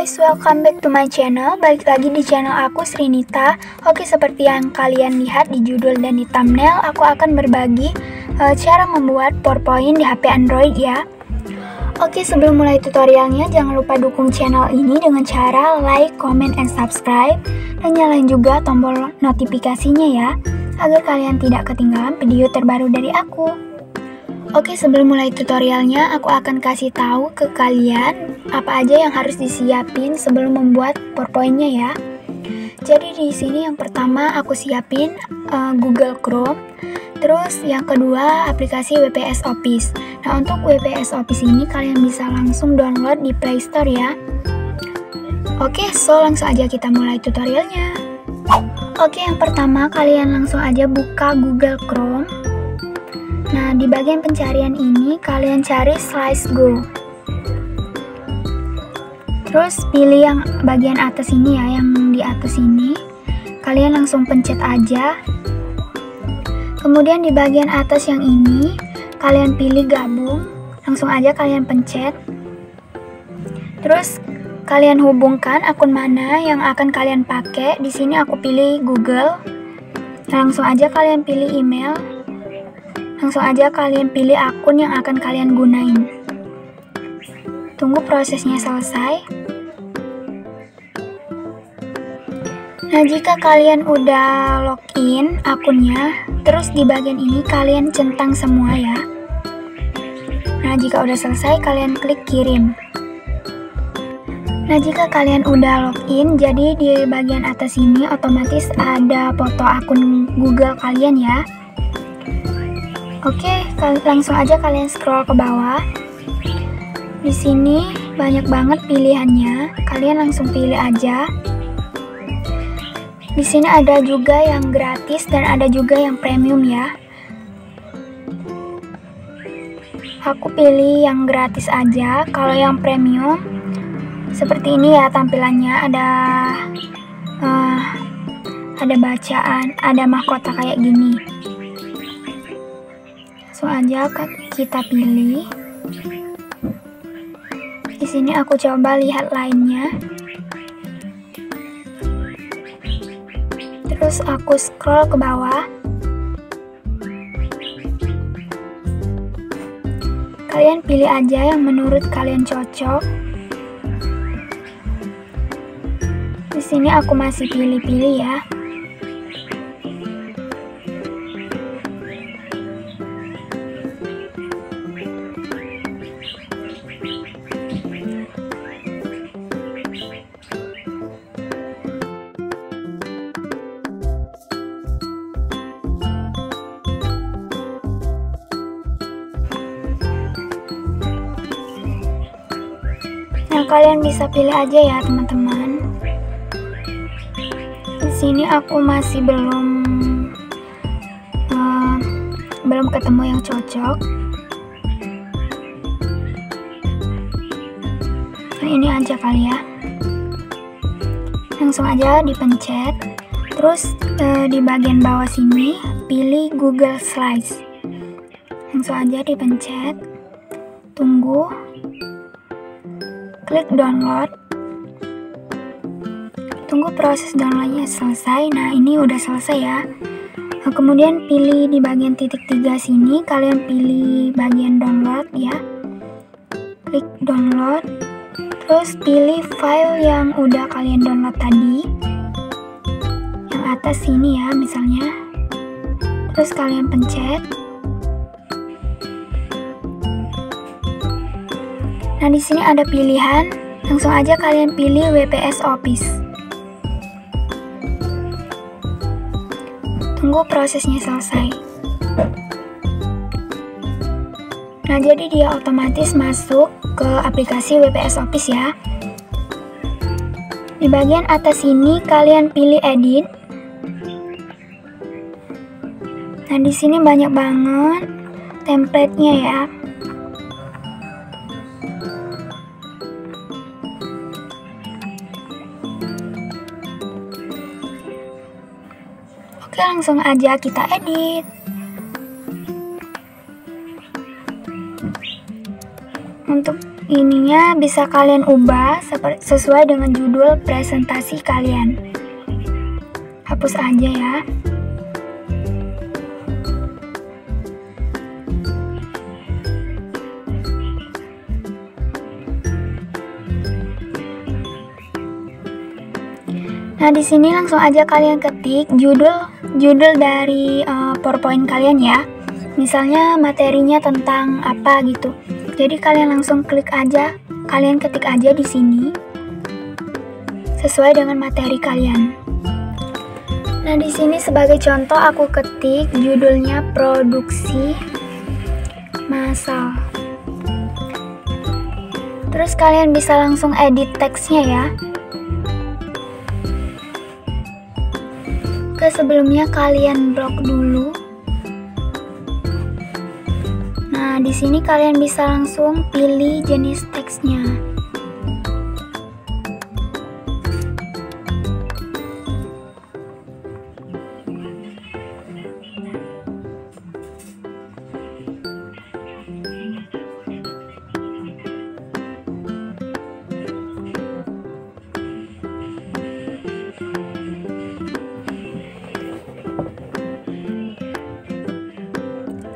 Guys, welcome back to my channel. Balik lagi di channel aku Srinita. Oke, seperti yang kalian lihat di judul dan di thumbnail Aku akan berbagi uh, cara membuat PowerPoint di HP Android ya. Oke, sebelum mulai tutorialnya Jangan lupa dukung channel ini dengan cara like, comment, and subscribe. Dan nyalain juga tombol notifikasinya ya Agar kalian tidak ketinggalan video terbaru dari aku Oke, sebelum mulai tutorialnya, aku akan kasih tahu ke kalian apa aja yang harus disiapin sebelum membuat PowerPoint-nya ya. Jadi di sini yang pertama aku siapin uh, Google Chrome, terus yang kedua aplikasi WPS Office. Nah, untuk WPS Office ini kalian bisa langsung download di Play Store ya. Oke, so langsung aja kita mulai tutorialnya. Oke, yang pertama kalian langsung aja buka Google Chrome. Nah, di bagian pencarian ini kalian cari Slice Go. Terus pilih yang bagian atas ini ya, yang di atas ini. Kalian langsung pencet aja. Kemudian di bagian atas yang ini, kalian pilih gabung. Langsung aja kalian pencet. Terus kalian hubungkan akun mana yang akan kalian pakai. Di sini aku pilih Google. langsung aja kalian pilih email Langsung aja kalian pilih akun yang akan kalian gunain. Tunggu prosesnya selesai. Nah, jika kalian udah login akunnya, terus di bagian ini kalian centang semua ya. Nah, jika udah selesai, kalian klik kirim. Nah, jika kalian udah login, jadi di bagian atas ini otomatis ada foto akun Google kalian ya. Oke, langsung aja kalian scroll ke bawah. Di sini banyak banget pilihannya. Kalian langsung pilih aja. Di sini ada juga yang gratis dan ada juga yang premium ya. Aku pilih yang gratis aja. Kalau yang premium seperti ini ya tampilannya ada uh, ada bacaan, ada mahkota kayak gini aja kita pilih. Di sini aku coba lihat lainnya. Terus aku scroll ke bawah. Kalian pilih aja yang menurut kalian cocok. Di sini aku masih pilih-pilih ya kalian bisa pilih aja ya, teman-teman. Di sini aku masih belum uh, belum ketemu yang cocok. Nah, ini aja kali ya. Langsung aja dipencet. Terus uh, di bagian bawah sini pilih Google Slides. Langsung aja dipencet. Tunggu klik download. Tunggu proses downloadnya selesai. Nah ini udah selesai ya. Nah, kemudian pilih di bagian titik tiga sini. Kalian pilih bagian download ya. Klik download. Terus pilih file yang udah kalian download tadi. Yang atas sini ya misalnya. Terus kalian pencet Nah, di sini ada pilihan, langsung aja kalian pilih WPS Office. Tunggu prosesnya selesai. Nah, jadi dia otomatis masuk ke aplikasi WPS Office ya. Di bagian atas ini kalian pilih edit. Nah, di sini banyak banget template-nya ya. Oke, langsung aja kita edit. Untuk ininya bisa kalian ubah sesuai dengan judul presentasi kalian. Hapus aja ya. Nah, di sini langsung aja kalian ketik judul judul dari uh, PowerPoint kalian ya. Misalnya materinya tentang apa gitu. Jadi kalian langsung klik aja, kalian ketik aja di sini sesuai dengan materi kalian. Nah, di sini sebagai contoh aku ketik judulnya produksi massal. Terus kalian bisa langsung edit teksnya ya. Oke, sebelumnya kalian blok dulu. Nah, di sini kalian bisa langsung pilih jenis teksnya.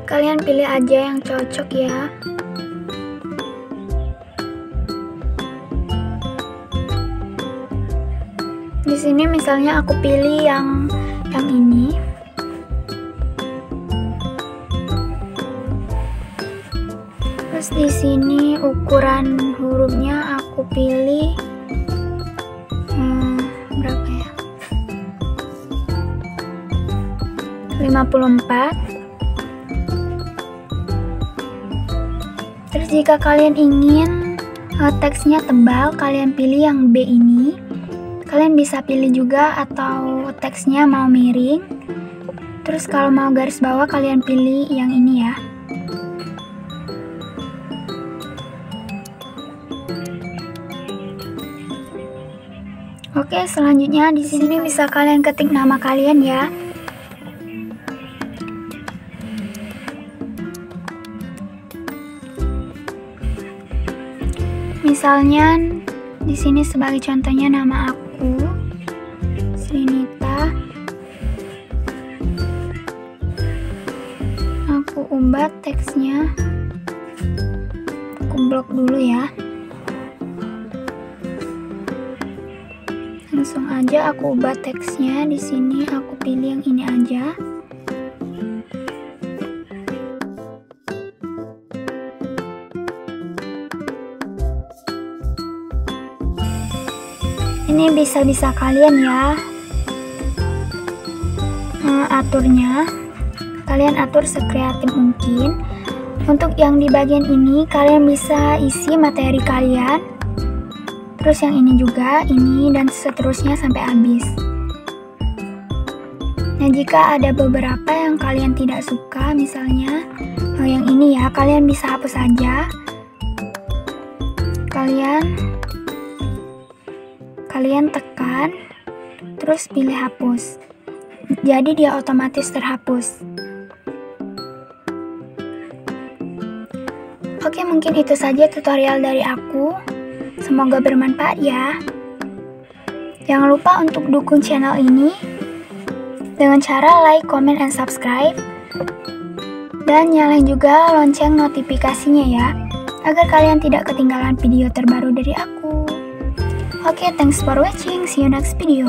Kalian pilih aja yang cocok ya. Di sini misalnya aku pilih yang yang ini. Terus di sini ukuran hurufnya aku pilih hmm, berapa ya? 54 jika kalian ingin uh, teksnya tebal, kalian pilih yang B ini. Kalian bisa pilih juga atau teksnya mau miring. Terus kalau mau garis bawah kalian pilih yang ini ya. Oke, selanjutnya di sini bisa kalian ketik nama kalian ya. Misalnya di sini sebagai contohnya nama aku Srinita. Aku ubah teksnya. Aku blok dulu ya. Langsung aja aku ubah teksnya di sini aku pilih yang ini aja. Ini bisa-bisa kalian ya. Uh, aturnya kalian atur sekreatif mungkin. Untuk yang di bagian ini kalian bisa isi materi kalian. Terus yang ini juga ini dan seterusnya sampai habis. Nah jika ada beberapa yang kalian tidak suka misalnya uh, yang ini ya kalian bisa hapus saja. Kalian kalian tekan, terus pilih hapus. Jadi dia otomatis terhapus. Oke, mungkin itu saja tutorial dari aku. Semoga bermanfaat ya. Jangan lupa untuk dukung channel ini dengan cara like, comment, and subscribe. Dan nyalain juga lonceng notifikasinya ya, agar kalian tidak ketinggalan video terbaru dari aku. Okay, thanks for watching. See you next video.